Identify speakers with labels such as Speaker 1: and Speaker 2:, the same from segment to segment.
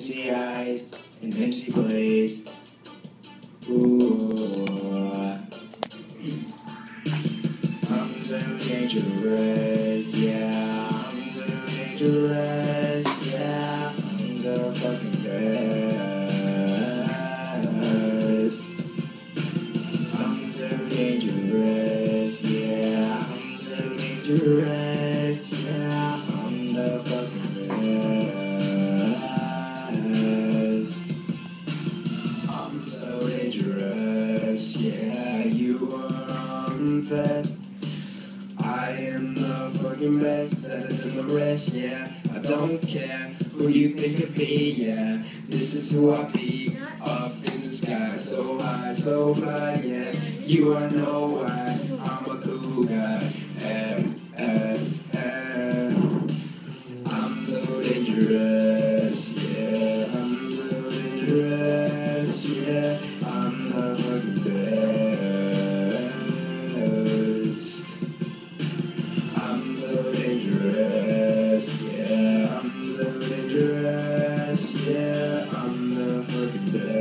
Speaker 1: MC Eyes and MC Blaze. Ooh. I'm so dangerous, yeah. I'm so dangerous, yeah. I'm the fucking best. I'm so dangerous, yeah. I'm so dangerous, I am the fucking best, better than the rest, yeah. I don't care who you think to be, yeah. This is who I be, up in the sky, so high, so fly, yeah. You are no why, I'm a cool guy, and, and, and. I'm so dangerous, I'm the fucking best.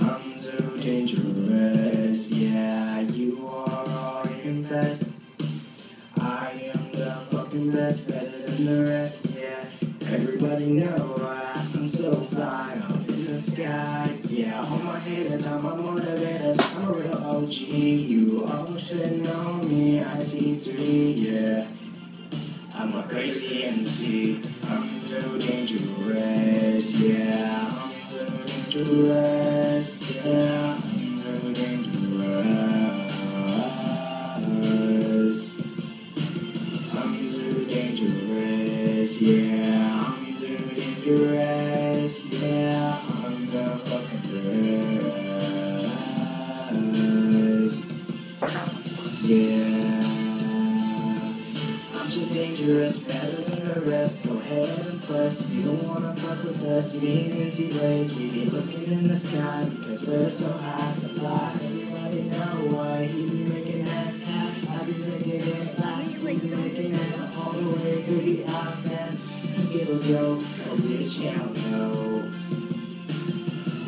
Speaker 1: I'm so dangerous, yeah. You are all invest. I am the fucking best, better than the rest, yeah. Everybody know I'm so fly up in the sky, yeah. All my haters are my motivators. I'm a real OG. You all should know me. I see three, yeah. I'm a crazy MC. I'm so dangerous, yeah. I'm so dangerous, yeah. I'm so dangerous. I'm so dangerous, yeah. I'm so dangerous, yeah. I'm the fucking best. Yeah. Dangerous, better than the rest. Go ahead and press. You don't wanna fuck with us. Me and MC Blaze, we be looking in the sky because we're so high to fly. Everybody know why he be making that cash. I be making it last. We be making it all the way to the outcast. Just give us yo, oh bitch, yeah, no.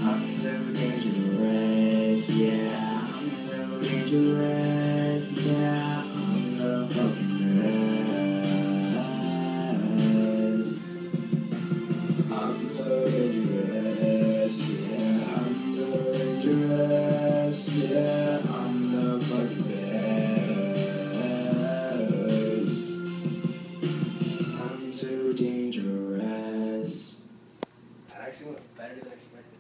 Speaker 1: I'm so dangerous, yeah. I'm so dangerous,
Speaker 2: Went better than expected.